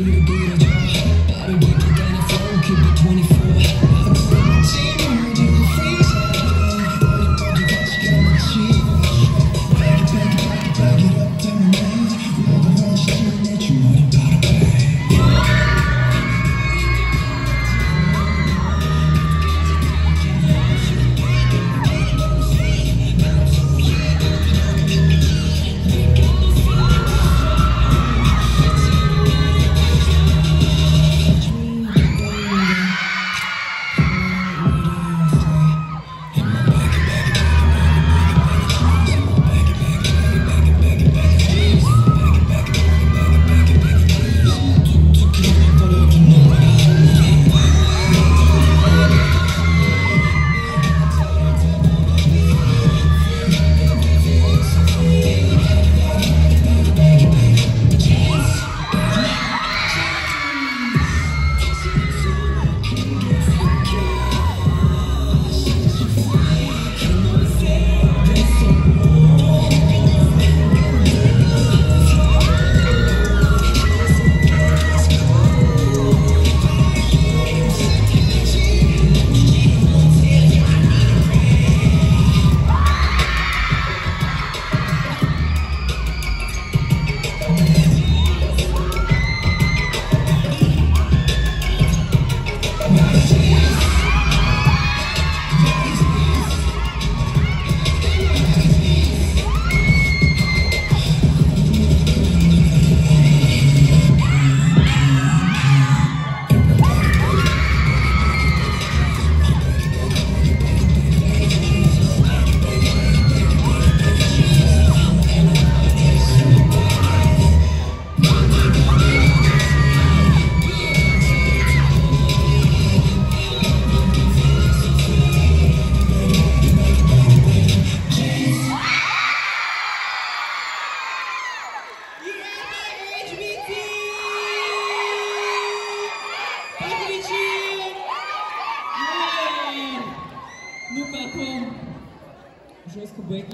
Duro, duro, Josco Bueck